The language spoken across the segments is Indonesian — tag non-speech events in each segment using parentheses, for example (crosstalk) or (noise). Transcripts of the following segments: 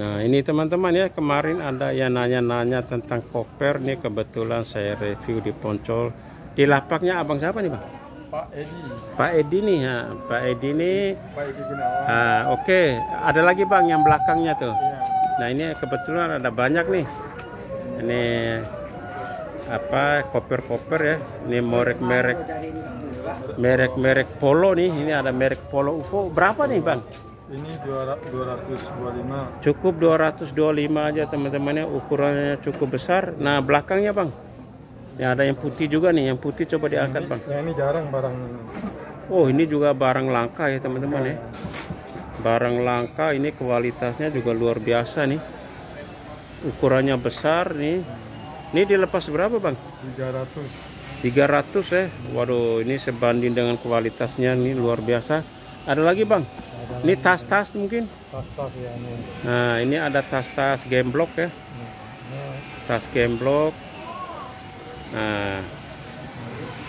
Nah ini teman-teman ya kemarin ada yang nanya-nanya tentang koper. Nih kebetulan saya review di Poncol. Di lapaknya abang siapa nih bang? Pak Edi, Pak Edi nih ya Pak Edi nih Pak Edi Gunawan. ah, oke. Ada lagi bang yang belakangnya tuh. Iya. Nah ini kebetulan ada banyak nih. Ini apa koper-koper ya. Ini merek-merek merek-merek Polo nih. Ini ada merek Polo UFO berapa nih bang? Ini 225. Cukup 225 aja teman-temannya ukurannya cukup besar. Nah belakangnya bang, ya ada yang putih juga nih. Yang putih coba diangkat bang. Yang ini jarang barang ini. Oh ini juga barang langka ya teman-teman ya. Barang langka ini kualitasnya juga luar biasa nih. Ukurannya besar nih. Ini dilepas berapa bang? 300. 300 ya. Waduh ini sebanding dengan kualitasnya nih luar biasa. Ada lagi bang? Ini tas-tas mungkin? tas-tas ya ini. Nah ini ada tas-tas game block ya. Ini tas game block nah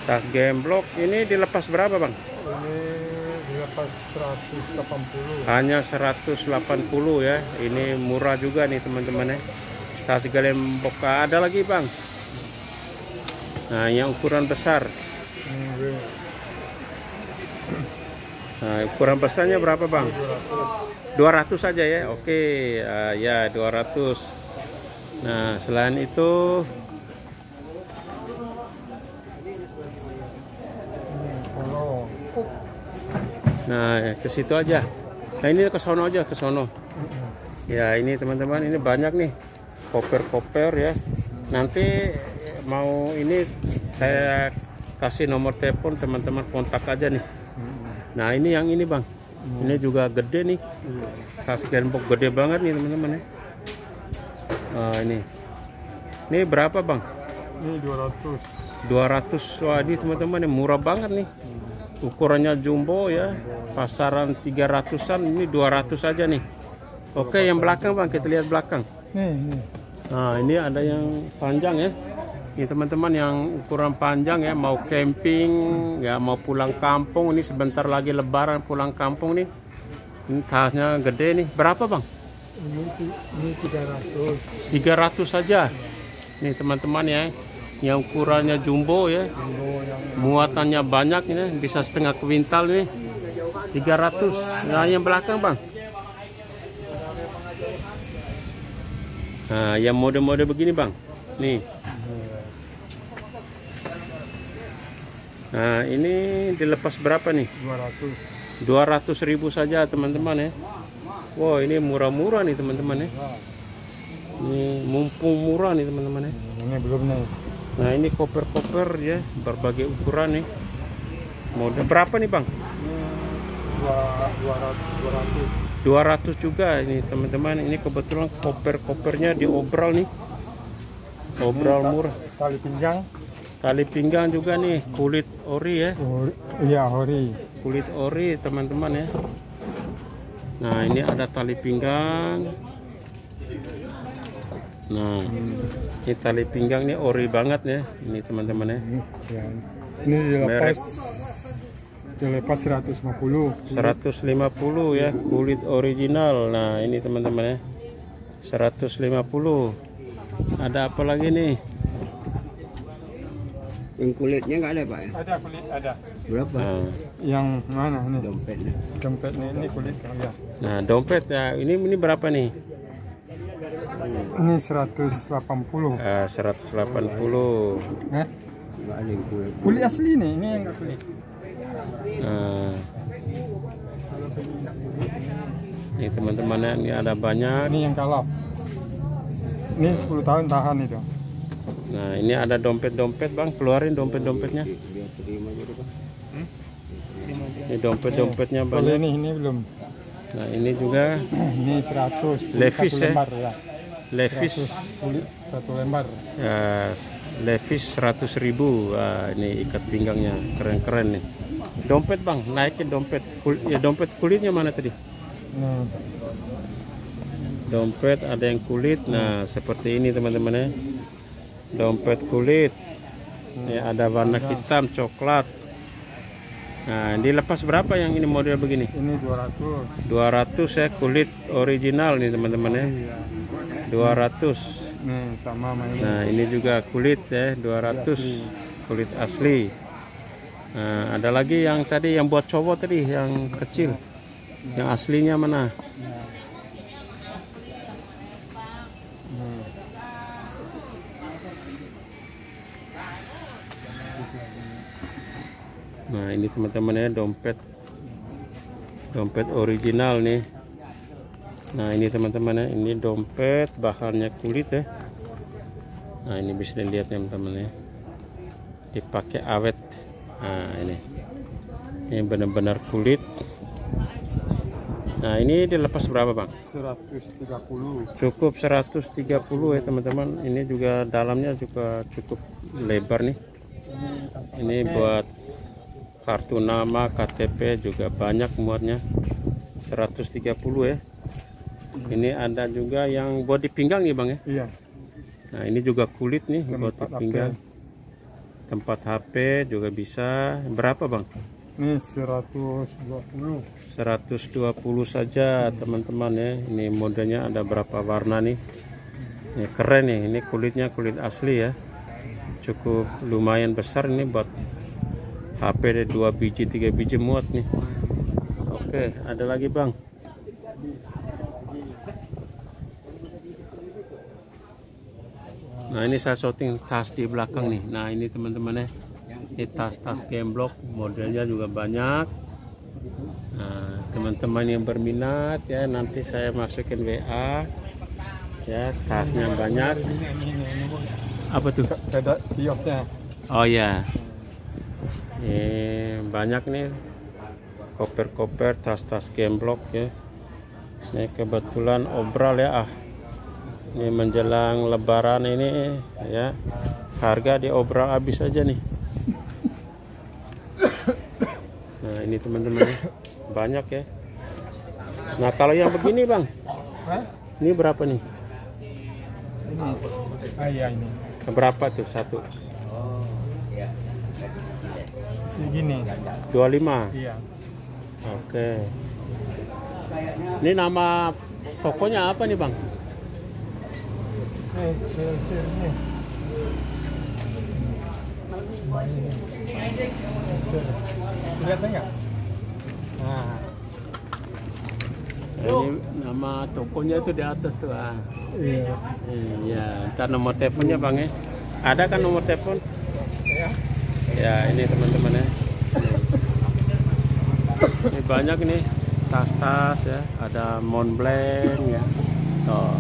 tas game block ini dilepas berapa bang ini dilepas 180. hanya 180 ya ini murah juga nih teman-teman ya tas game block ada lagi bang nah yang ukuran besar nah ukuran besarnya berapa bang 200. 200 saja ya oke Ah, ya 200 nah selain itu. Nah, ke situ aja. Nah, ini ke sono aja, ke sono. Ya, ini teman-teman, ini banyak nih koper-koper ya. Nanti mau ini saya kasih nomor telepon teman-teman kontak aja nih. Nah, ini yang ini, Bang. Ini juga gede nih. Tas genbok gede banget nih, teman-teman ya. Nah, ini. Ini berapa, Bang? Ini 200. 200 wah ini teman-teman yang murah banget nih ukurannya jumbo ya pasaran 300an ini 200 saja nih oke yang belakang bang kita lihat belakang Nih, nih. nah ini ada yang panjang ya ini teman-teman yang ukuran panjang ya mau camping ya mau pulang kampung ini sebentar lagi lebaran pulang kampung nih. Ini tasnya gede nih. Berapa bang? Ini ti- ini 300. 300 saja. Nih teman-teman ya yang ukurannya jumbo ya. Jumbo yang muatannya banyak ini bisa setengah kuintal nih. 300 nah yang belakang bang? Nah yang mode-mode begini bang. Nih nah ini dilepas berapa nih 200. 200 ribu saja teman-teman ya wow ini murah-murah nih teman-teman ya ini mumpung murah nih teman-teman ya ini belum nih. Nah ini koper-koper ya berbagai ukuran nih. Model berapa nih bang? Ini dua- 200. 200. 200 juga ini teman-teman. Ini kebetulan koper-kopernya diobral nih. Obral murah. Tali pinggang. Tali pinggang juga nih kulit ori ya. Ori- Iya, ori. Kulit ori teman-teman ya. Nah ini ada tali pinggang. Nah ini tali pinggang ini ori banget ya. Ini teman-teman ya. Ya. Ini dilepas dilepas 150. 150 ya kulit original nah ini teman-teman ya 150 ada apa lagi nih Yang kulitnya nggak ada pak ya? Ada kulit ada. Berapa? nah, Yang mana nih? Dompetnya. Dompetnya ini kulit ya. nah dompet ya ini ini berapa nih Ini 180. Ah, 180 Eh? Nggak ada yang kulit. Kulit asli nih, ini yang kulit. nah, ini teman-teman ini ada banyak Ini yang kalap. Ini 10 tahun tahan itu. nah ini ada dompet-dompet bang keluarin dompet-dompetnya ini dompet-dompetnya banyak ini ini belum. nah ini juga (clears throat) Ini 100. kulit Levi's satu ya? lembar ya. Levis 100 kulit satu lembar. Ya, Levis 100 ribu. Wah, ini ikat pinggangnya keren-keren nih. Dompet bang, naikin dompet. Kul ya dompet kulitnya mana tadi? Ini Dompet ada yang kulit. Nah, seperti ini teman-teman ya. Dompet kulit. Ya, ada warna hitam, coklat. Nah, dilepas berapa yang ini model begini? Ini 200. 200 ya kulit original nih teman-teman ya. Iya. 200. Nih sama sama ini. Nah, ini juga kulit ya, 200 kulit asli. Nah, ada lagi yang tadi yang buat cowok tadi yang kecil. Yang aslinya mana? Nih. Nah, ini teman-teman ya dompet dompet original nih. Nah, ini teman-teman ya, ini dompet bahannya kulit ya. Nah, ini bisa dilihat ya, teman-teman ya. Dipakai awet. Nah, ini. Ini benar-benar kulit. Nah, ini dilepas berapa, Bang? 130. Cukup 130 ya, teman-teman. Ini juga dalamnya juga cukup lebar nih. Ini buat kartu nama, KTP juga banyak muatnya. 130 ya. Ini ada juga yang buat di pinggang nih Bang ya. Iya. Nah, ini juga kulit nih buat di Tempat HP. pinggang. Tempat HP juga bisa. Berapa Bang? Ini 120. 120 saja teman-teman ya. Ini modelnya ada berapa warna nih. Ini keren nih. Ini kulitnya kulit asli ya. Cukup lumayan besar ini buat HP deh 2 biji 3 biji muat nih. Oke, ada lagi Bang. Nah ini saya shooting tas di belakang nih. Nah ini teman-teman ya. Ini tas-tas gemblok modelnya juga banyak. Nah teman-teman yang berminat ya nanti saya masukin WA ya tasnya banyak. Apa tuh? Beda kiosnya. Oh ya. Ini banyak nih koper-koper tas-tas gemblok ya. Ini kebetulan obral ya ah. Ini menjelang lebaran ini ya. Harga di obral habis aja nih. Nah, ini teman-teman ya. banyak ya. Nah, kalau yang begini, Bang. Hah? Ini berapa nih? Ini. Ah iya ini. Berapa tuh satu? Segini. 25. Iya. Oke. Ini nama tokonya apa nih, Bang? Kelihatan nggak? Nah, nama tokonya itu di atas tuh ah. iya. Iya, ntar nomor teleponnya bang ya. Ada kan nomor telepon? Ya. Ya ini teman-teman ya. Ini banyak nih tas-tas ya. Ada Montblanc ya. Tuh.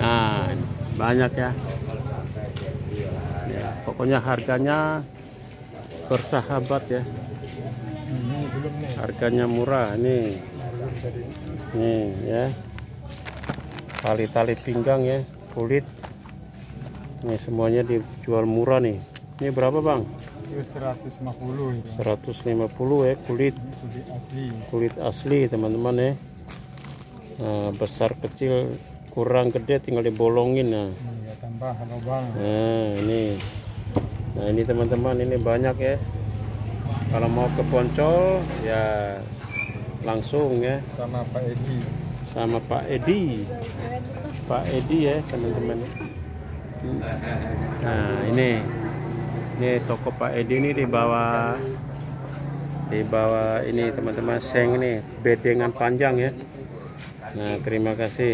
Nah ini banyak ya. Ya, pokoknya harganya bersahabat ya. Nih. Harganya murah nih. Nih ya. Tali-tali pinggang ya, kulit. Ini semuanya dijual murah nih. Ini berapa, Bang? Itu 150 itu. 150 ya kulit Kulit asli. kulit asli teman-teman ya. Nah, besar kecil kurang gede tinggal dibolongin nah. Ini ya tambah lubang. Nah, ini. Nah, ini teman-teman ini banyak ya. Kalau mau ke Poncol ya langsung ya sama Pak Edi. sama Pak Edi. Pak Edi ya teman-teman. Nah ini ini toko Pak Edi ini di bawah di bawah ini teman-teman seng ini bedengan panjang ya. Nah terima kasih.